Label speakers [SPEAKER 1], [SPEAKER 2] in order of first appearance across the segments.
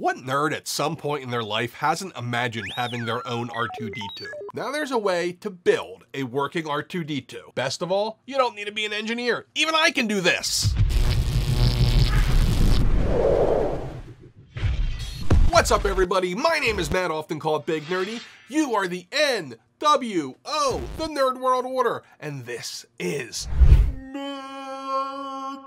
[SPEAKER 1] What nerd at some point in their life hasn't imagined having their own R2-D2? Now there's a way to build a working R2-D2. Best of all, you don't need to be an engineer. Even I can do this. What's up everybody? My name is Matt, often called Big Nerdy. You are the NWO, the Nerd World Order, and this is A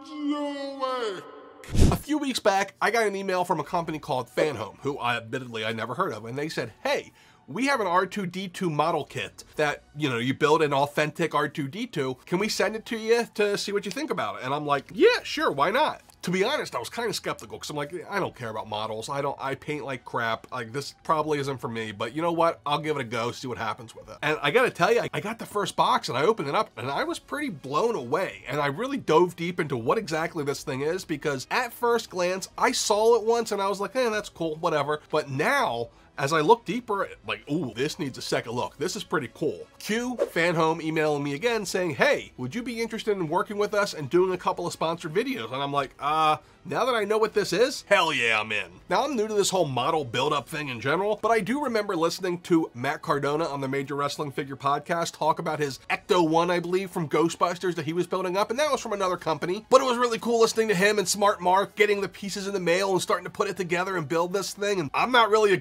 [SPEAKER 1] few weeks back, I got an email from a company called Fanhome, who I admittedly I never heard of, and they said, hey, we have an R2-D2 model kit that, you know, you build an authentic R2-D2. Can we send it to you to see what you think about it? And I'm like, yeah, sure, why not? To be honest, I was kind of skeptical because I'm like, I don't care about models. I don't, I paint like crap. Like this probably isn't for me, but you know what? I'll give it a go, see what happens with it. And I gotta tell you, I got the first box and I opened it up and I was pretty blown away. And I really dove deep into what exactly this thing is because at first glance, I saw it once and I was like, eh, that's cool, whatever. But now, as I look deeper, like, ooh, this needs a second look. This is pretty cool. Q, Fanhome emailing me again saying, hey, would you be interested in working with us and doing a couple of sponsored videos? And I'm like, uh, now that I know what this is, hell yeah, I'm in. Now, I'm new to this whole model build-up thing in general, but I do remember listening to Matt Cardona on the Major Wrestling Figure podcast talk about his Ecto-1, I believe, from Ghostbusters that he was building up, and that was from another company. But it was really cool listening to him and Smart Mark getting the pieces in the mail and starting to put it together and build this thing. And I'm not really a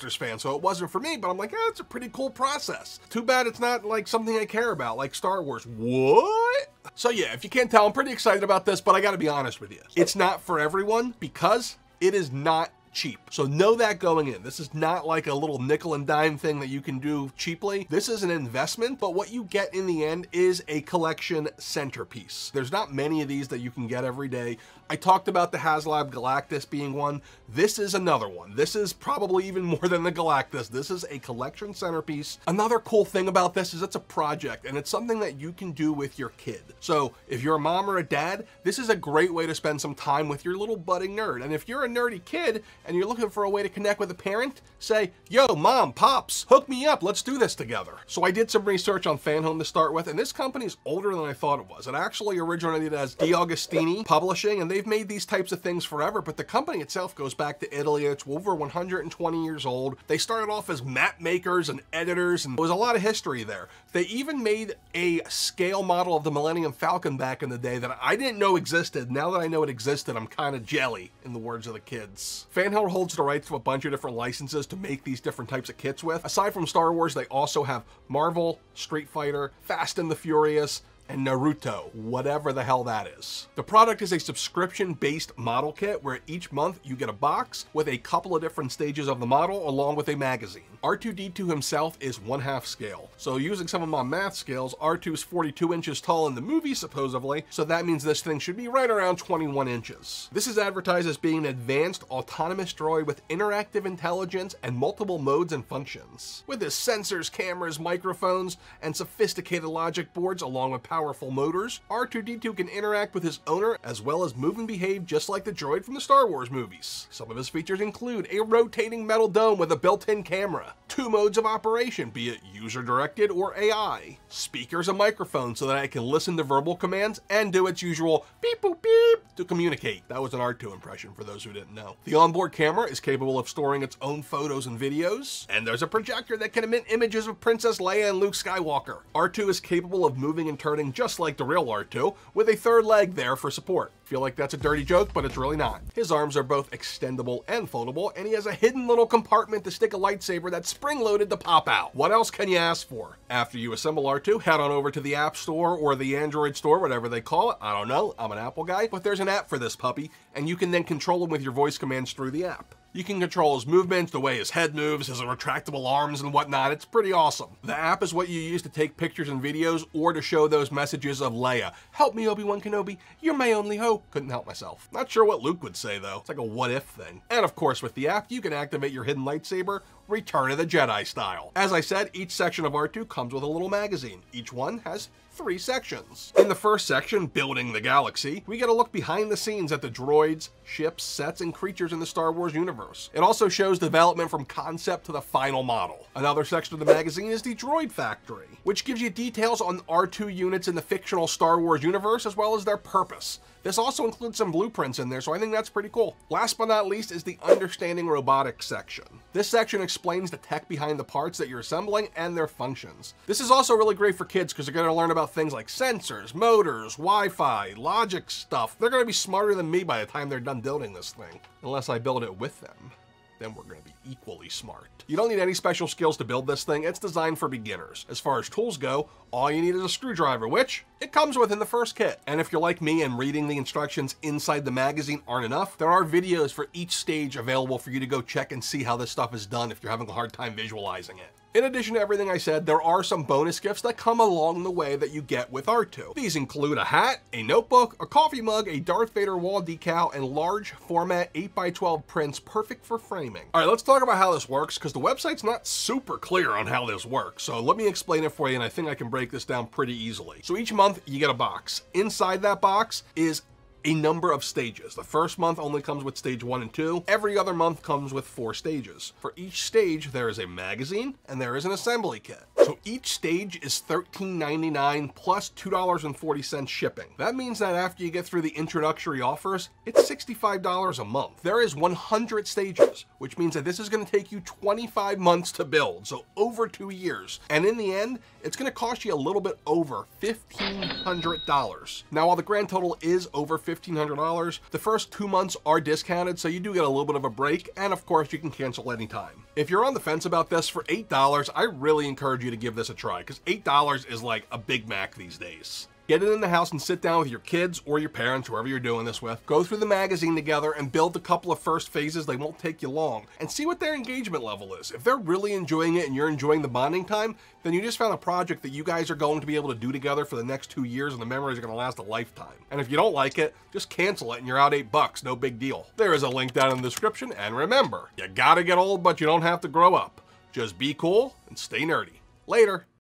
[SPEAKER 1] Ghostbusters fan, so it wasn't for me, but I'm like, yeah, it's a pretty cool process. Too bad it's not like something I care about, like Star Wars. What? So yeah, if you can't tell, I'm pretty excited about this, but I gotta be honest with you. It's not for everyone because it is not cheap. So know that going in. This is not like a little nickel and dime thing that you can do cheaply. This is an investment, but what you get in the end is a collection centerpiece. There's not many of these that you can get every day. I talked about the HasLab Galactus being one. This is another one. This is probably even more than the Galactus. This is a collection centerpiece. Another cool thing about this is it's a project and it's something that you can do with your kid. So if you're a mom or a dad, this is a great way to spend some time with your little budding nerd. And if you're a nerdy kid and you're looking for a way to connect with a parent, say, yo, mom, pops, hook me up, let's do this together. So I did some research on Fanhome to start with, and this company is older than I thought it was. It actually originated as De Agostini Publishing, and they've made these types of things forever, but the company itself goes back to Italy. It's over 120 years old. They started off as map makers and editors, and there was a lot of history there. They even made a scale model of the Millennium Falcon back in the day that I didn't know existed. Now that I know it existed, I'm kind of jelly, in the words of the kids. Fan Fanhome holds the rights to a bunch of different licenses to make these different types of kits with. Aside from Star Wars, they also have Marvel, Street Fighter, Fast and the Furious, and Naruto, whatever the hell that is. The product is a subscription-based model kit where each month you get a box with a couple of different stages of the model along with a magazine. R2-D2 himself is one half scale. So using some of my math scales, R2 is 42 inches tall in the movie supposedly, so that means this thing should be right around 21 inches. This is advertised as being an advanced autonomous droid with interactive intelligence and multiple modes and functions. With his sensors, cameras, microphones, and sophisticated logic boards along with power powerful motors, R2-D2 can interact with his owner as well as move and behave just like the droid from the Star Wars movies. Some of his features include a rotating metal dome with a built-in camera, two modes of operation, be it user-directed or AI, speakers and microphones so that I can listen to verbal commands and do its usual beep boop beep to communicate. That was an R2 impression for those who didn't know. The onboard camera is capable of storing its own photos and videos, and there's a projector that can emit images of Princess Leia and Luke Skywalker. R2 is capable of moving and turning just like the real R2, with a third leg there for support. Feel like that's a dirty joke, but it's really not. His arms are both extendable and foldable, and he has a hidden little compartment to stick a lightsaber that's spring-loaded to pop out. What else can you ask for? After you assemble R2, head on over to the App Store or the Android Store, whatever they call it. I don't know, I'm an Apple guy, but there's an app for this puppy, and you can then control him with your voice commands through the app. You can control his movements, the way his head moves, his retractable arms and whatnot. It's pretty awesome. The app is what you use to take pictures and videos or to show those messages of Leia. Help me, Obi-Wan Kenobi. You're my only hope. Couldn't help myself. Not sure what Luke would say though. It's like a what if thing. And of course, with the app, you can activate your hidden lightsaber Return of the Jedi style. As I said, each section of R2 comes with a little magazine. Each one has three sections. In the first section, Building the Galaxy, we get a look behind the scenes at the droids, ships, sets, and creatures in the Star Wars universe. It also shows development from concept to the final model. Another section of the magazine is the Droid Factory, which gives you details on R2 units in the fictional Star Wars universe as well as their purpose. This also includes some blueprints in there, so I think that's pretty cool. Last but not least is the Understanding Robotics section. This section explains the tech behind the parts that you're assembling and their functions. This is also really great for kids because they're going to learn about things like sensors, motors, Wi-Fi, logic stuff. They're going to be smarter than me by the time they're done building this thing, unless I build it with them then we're going to be equally smart. You don't need any special skills to build this thing, it's designed for beginners. As far as tools go, all you need is a screwdriver, which it comes with in the first kit. And if you're like me and reading the instructions inside the magazine aren't enough, there are videos for each stage available for you to go check and see how this stuff is done if you're having a hard time visualizing it. In addition to everything I said, there are some bonus gifts that come along the way that you get with R2. These include a hat, a notebook, a coffee mug, a Darth Vader wall decal, and large format 8x12 prints perfect for framing. All right, let's talk about how this works because the website's not super clear on how this works. So let me explain it for you and I think I can break this down pretty easily. So each month you get a box. Inside that box is a number of stages. The first month only comes with stage one and two. Every other month comes with four stages. For each stage, there is a magazine and there is an assembly kit. So each stage is $13.99 plus $2.40 shipping. That means that after you get through the introductory offers, it's $65 a month. There is 100 stages, which means that this is gonna take you 25 months to build, so over two years. And in the end, it's gonna cost you a little bit over $1,500. Now, while the grand total is over $1,500. The first two months are discounted, so you do get a little bit of a break, and of course you can cancel anytime. If you're on the fence about this, for $8, I really encourage you to give this a try, because $8 is like a Big Mac these days. Get it in the house and sit down with your kids or your parents, whoever you're doing this with. Go through the magazine together and build a couple of first phases. They won't take you long. And see what their engagement level is. If they're really enjoying it and you're enjoying the bonding time, then you just found a project that you guys are going to be able to do together for the next two years and the memories are going to last a lifetime. And if you don't like it, just cancel it and you're out eight bucks. No big deal. There is a link down in the description. And remember, you gotta get old, but you don't have to grow up. Just be cool and stay nerdy. Later.